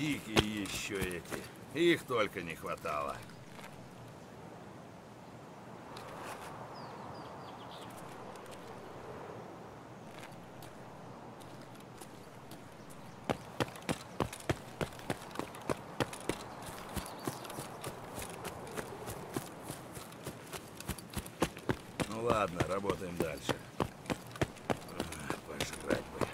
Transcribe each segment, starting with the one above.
Дикие еще эти. Их только не хватало. Ну ладно, работаем дальше. А, Пожрать бы.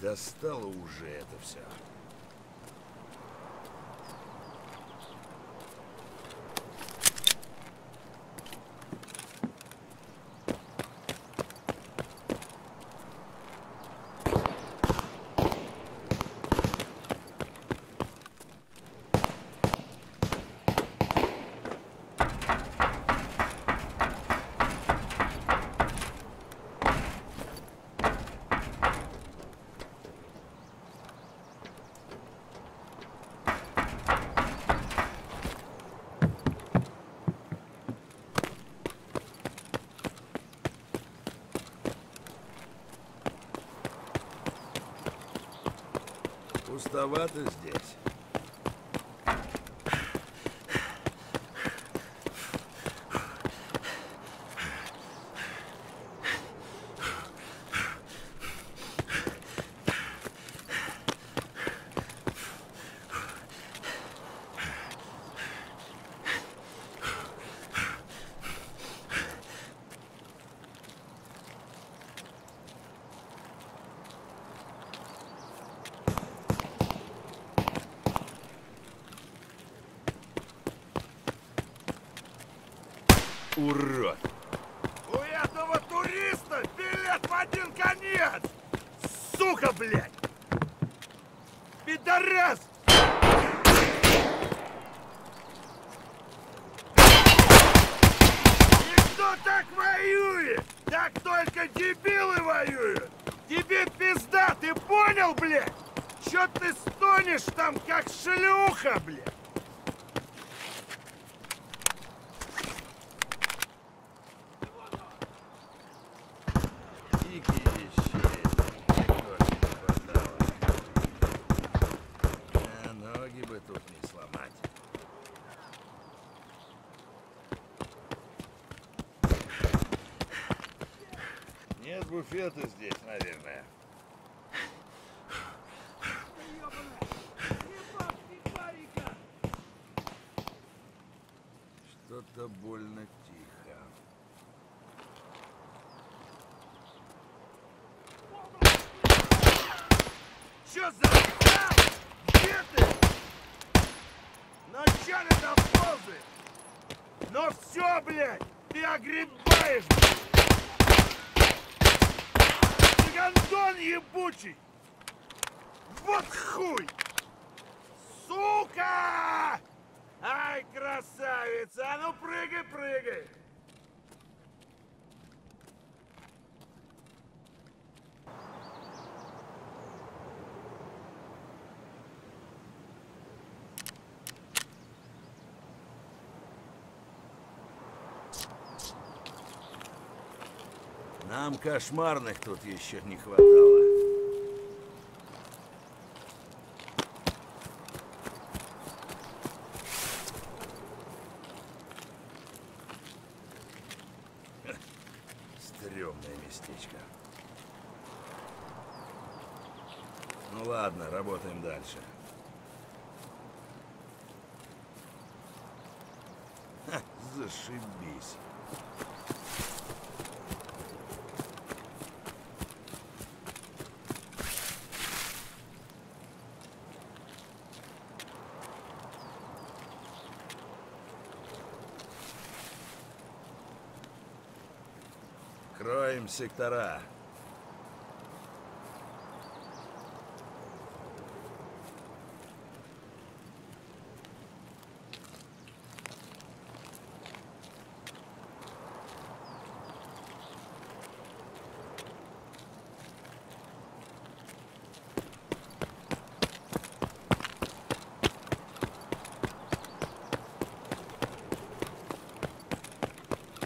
Достало уже это все. Пустовато здесь. Урод! У этого туриста билет в один конец! Сука, блядь! Пидорас! Никто так воюет! Так только дебилы воюют! Тебе пизда, ты понял, блядь? Чё ты стонешь там, как шлюха, блядь? Дикие вещи. Ноги бы тут не сломать. Нет буфета здесь, наверное. Чё за хрень? Где ты? Вначале доползы. Но все, блядь, ты огребаешь, блядь. Ты гондон ебучий. Вот хуй. Сука! Ай, красавица! А ну прыгай, прыгай! Нам кошмарных тут еще не хватало. Стрёмное местечко. Ну ладно, работаем дальше. Ха, зашибись. Кроем сектора.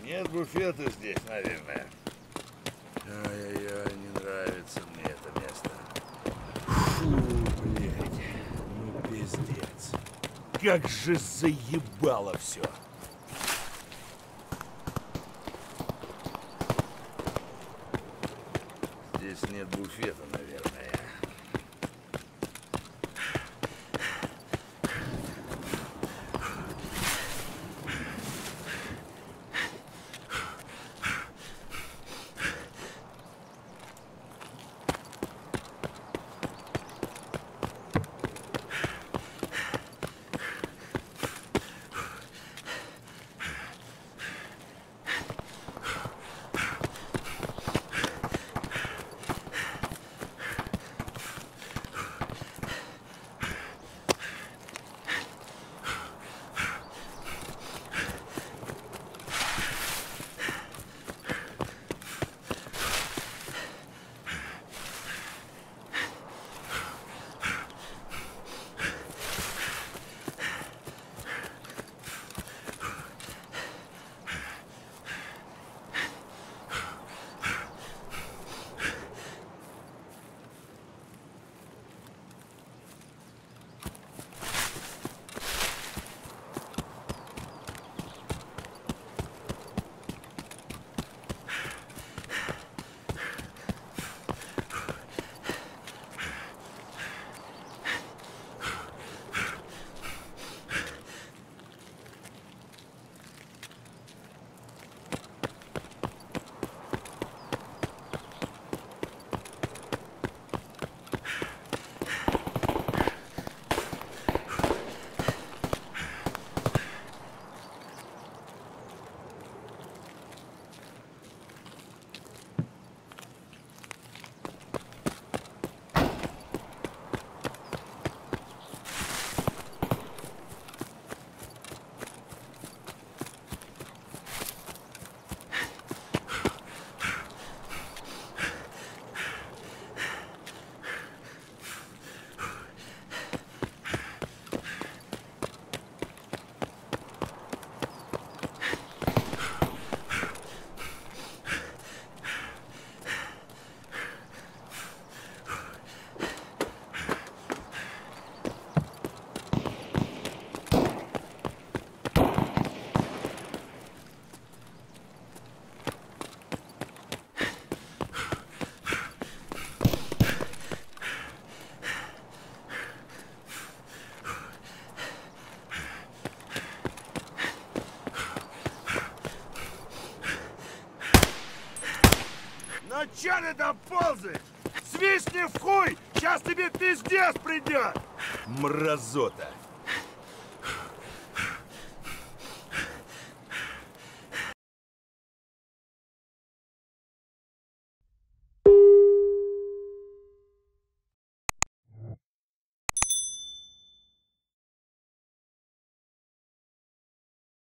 Нет буфета здесь, наверное. Как же заебало все. Чё ты там ползаешь? Свистни в хуй! Сейчас тебе пиздец придет! Мразота!